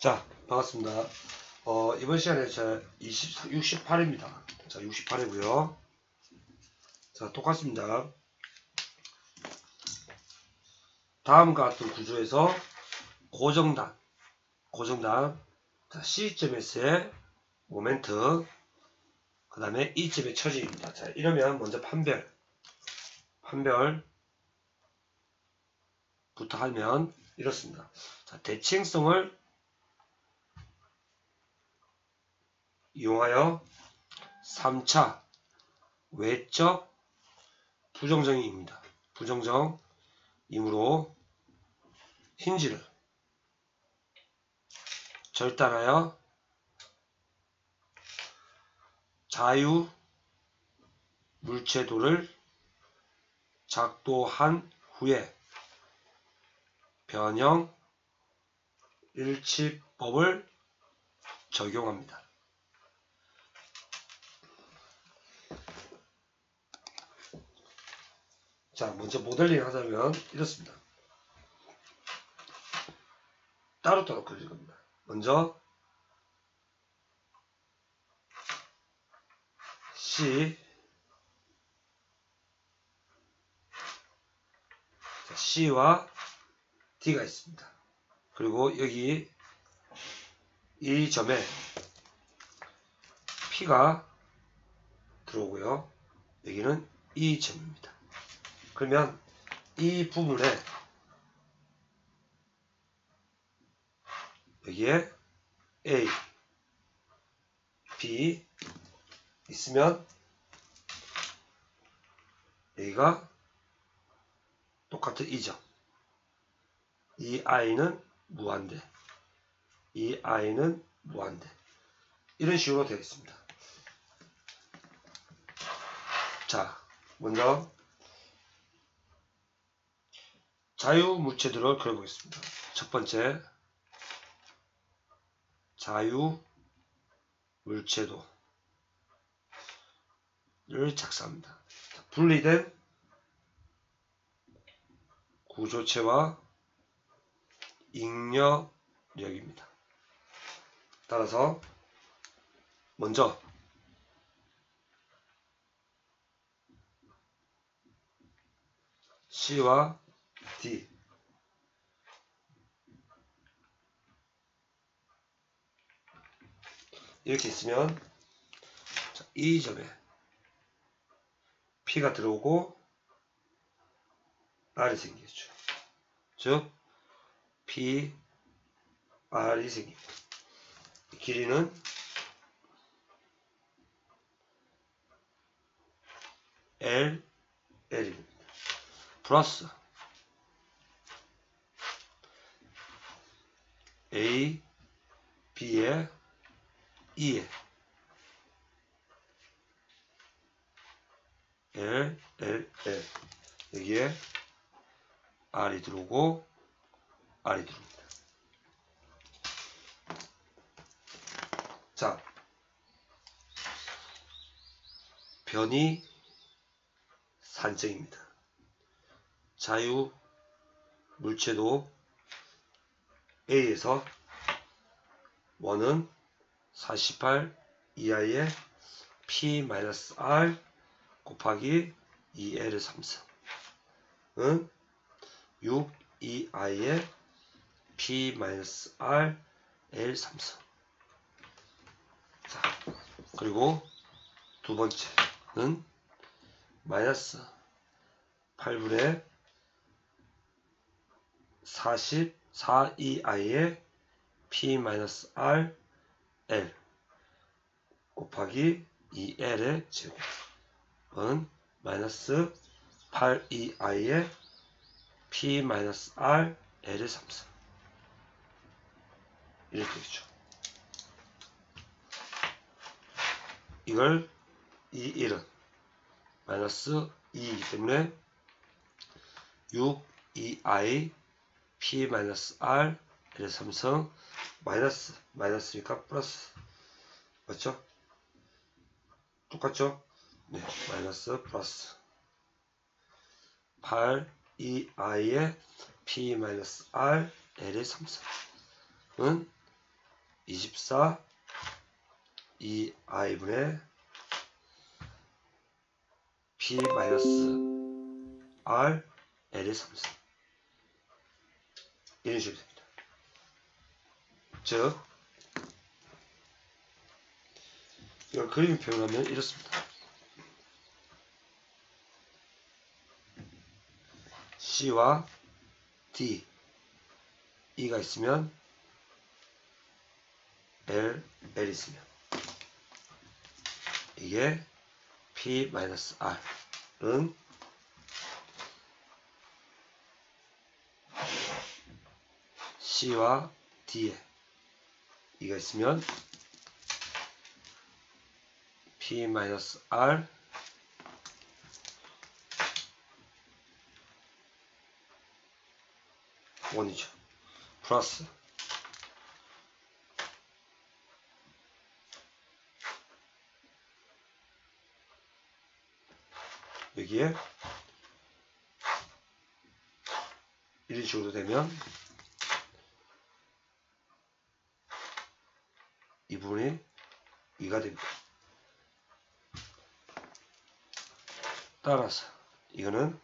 자, 반갑습니다. 어, 이번 시간에 제 20, 68입니다. 자, 68이고요. 자, 똑같습니다. 다음과 같은 구조에서 고정단, 고정단, 자, C점에서의 모멘트, 그 다음에 E점의 처짐입니다. 자, 이러면 먼저 판별, 판별부터 하면 이렇습니다. 자, 대칭성을 이용하여 3차 외적 부정정의입니다. 부정정이므로 힌지를 절단하여 자유 물체도를 작동한 후에 변형 일치법을 적용합니다. 자, 먼저 모델링 하자면 이렇습니다. 따로따로 그릴 겁니다. 먼저 C 자, C와 D가 있습니다. 그리고 여기 이 점에 P가 들어오고요. 여기는 이 점입니다. 그러면 이 부분에 여기에 A, B 있으면 여기가 똑같은 이 점. 이 i는 무한대. 이 i는 무한대. 이런 식으로 되어 있습니다. 자, 먼저 자유물체들을 그려보겠습니다. 첫 번째 자유물체도를 작성합니다. 분리된 구조체와 잉여력입니다. 따라서 먼저 C와 D 이렇게 있으면 자, 이 점에 P가 들어오고 R이 생기겠죠. 즉 P, R이 생깁니다. 길이는 L, L입니다. 플러스 A, B에 E에 L, L, L 여기에 R이 들어오고 R이 들어옵니다. 자, 변이 산정입니다. 자유 물체도 A에서 원은 48 이하의 P-R 곱하기 2L 3승은 6 2I의 P-R L 3승. 자, 그리고 두 번째는 마이너스 8분의 44 2I의 P-R L 곱하기 2L의 제곱은 마이너스 8 2I의 P-R L의 3승 이렇게 되죠. 이걸 이 1은 마이너스 2이기 때문에 6 2i p 마이너스 r L의 3승 마이너스 마이너스니까 플러스 맞죠? 똑같죠? 네 마이너스 플러스 8 2i의 p 마이너스 r L의 3승은 24 2 i분의 p 마이너스 r l의 3승 이런 식으로 됩니다. 즉 이걸 그림 표현하면 이렇습니다. C와 D, E가 있으면 L, L 있으면 이게 P-R은 C와 D에 이가 있으면 P-R 원이죠. 플러스 여기에 이런 식으로 되면 이 부 분이 2가 됩니다. 따라서 이거는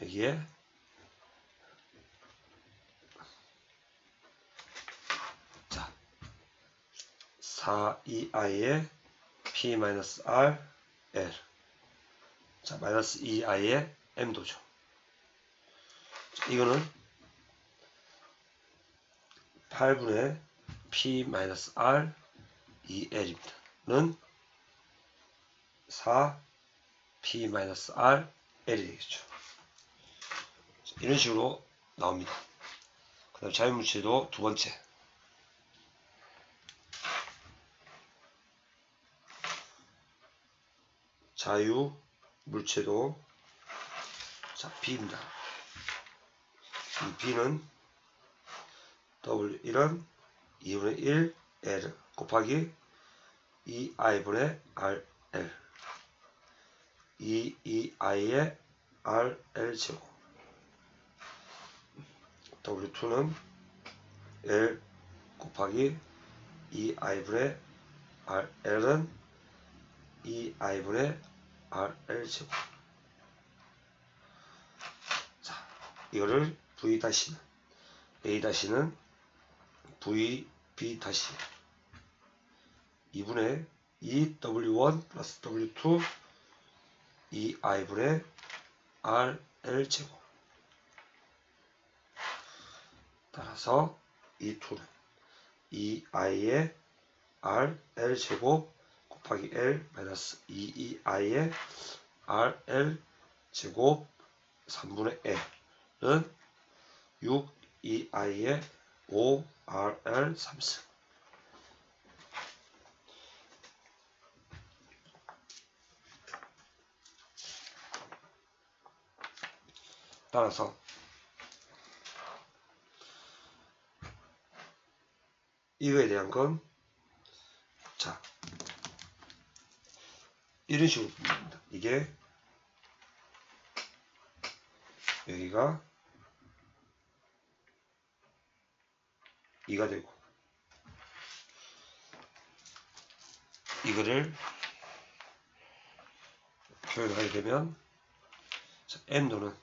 여기에 자 4, 2i의 p 마이너스 r l 자 마이너스 2i의 m도죠. 자, 이거는 8분의 p 마이너스 r 2l입니다. 는 4 p 마이너스 r l이 되겠죠. 이런 식으로 나옵니다. 그 다음 자유물체도 두 번째 자유 물체도 자 B입니다. 이 B는 W1은 2분의 1 L 곱하기 2i분의 RL 2, 2i의 RL 제곱. W2는 L 곱하기 2i분의 RL은 2i분의 RL 제곱. 자 이거를 V 다시는 A 다시는 V B 다시. 2분의 2W1 플러스 W2 2i분의 RL 제곱. 따라서 이 2는 2i의 r l 제곱 곱하기 l 마이너스 2i의 r l 제곱 3분의 l은 6 2i의 5 r l 3승. 따라서. 이거에 대한 건, 자, 이런 식으로 봅니다. 이게, 여기가 2가 되고, 이거를 표현하게 되면, 자, m도는,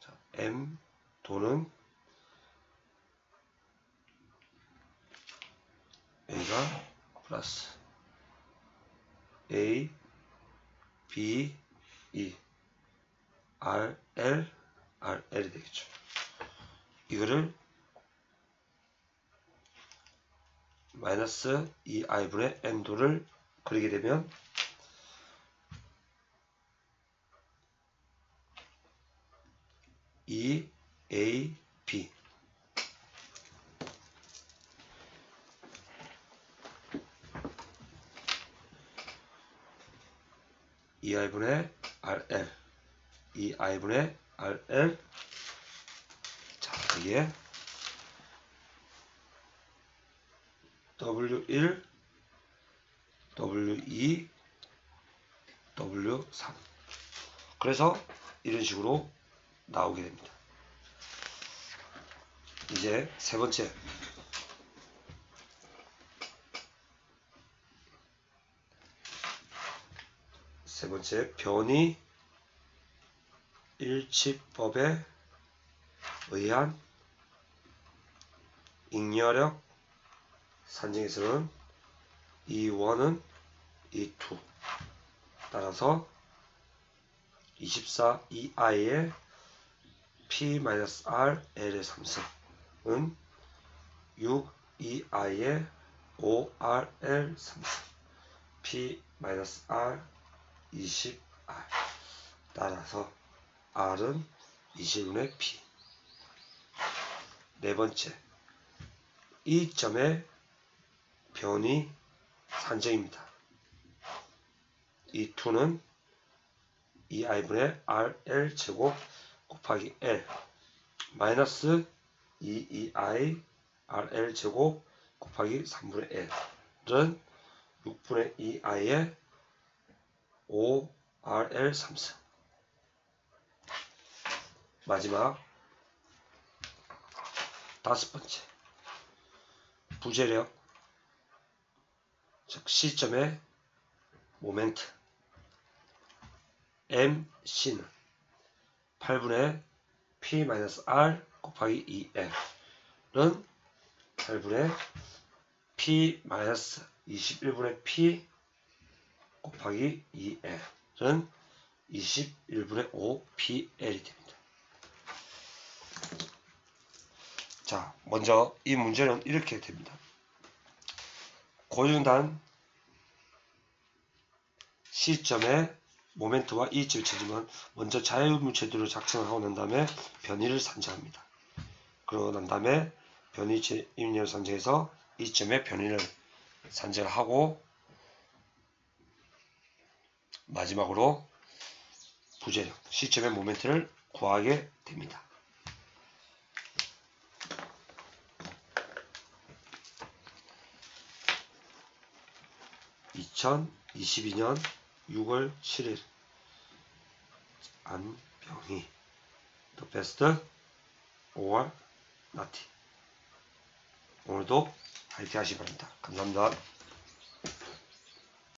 자, m도는 A가 플러스 A, B, E, R, L, R, L이 되겠죠. 이거를 마이너스 2i분의 m도를 그리게 되면 E, A, B. 이 i 분의 RL 이 i 분의 RL 자 여기에 W1 W2 W3. 그래서 이런 식으로 나오게 됩니다. 이제 세 번째. 세 번째. 변이 일치법에 의한 잉여력 산정에서는 이1은 이2 따라서 24 EI의 P-R L의 삼성은 6 EI의 ORL 삼성 P-R 20R 따라서 R은 21의 P. 네 번째. 이 점의 변이 산정입니다. 이 2는 2i분의 rl 제곱 곱하기 l 마이너스 2ei rl 제곱 곱하기 3분의 l은 6분의 2i의 5rl 3승 마지막 다섯 번째 부재력 즉 시점의 모멘트 MC는 8분의 P-R 곱하기 2L은 8분의 P-21분의 P 곱하기 2L은 21분의 5PL이 됩니다. 자, 먼저 이 문제는 이렇게 됩니다. 고정단 시점에 모멘트와 이점을 찾으면 먼저 자유물체들을 작성을 하고 난 다음에 변이를 산정합니다. 그러고 난 다음에 변이 임의를 산정해서 이점의 변이를 산정을 하고 마지막으로 부재력, 시점의 모멘트를 구하게 됩니다. 2022년 6월 7일 안병희 The best or not 오늘도 화이팅 하시기 바랍니다. 감사합니다.